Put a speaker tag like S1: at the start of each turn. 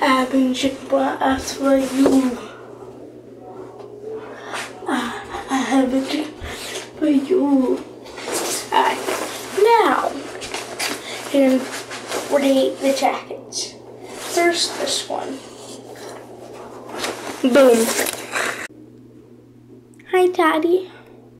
S1: I've been checking my for you. I, I have a dream for you. Alright, now, can create the jackets. First, this one. Boom. Hi, Daddy.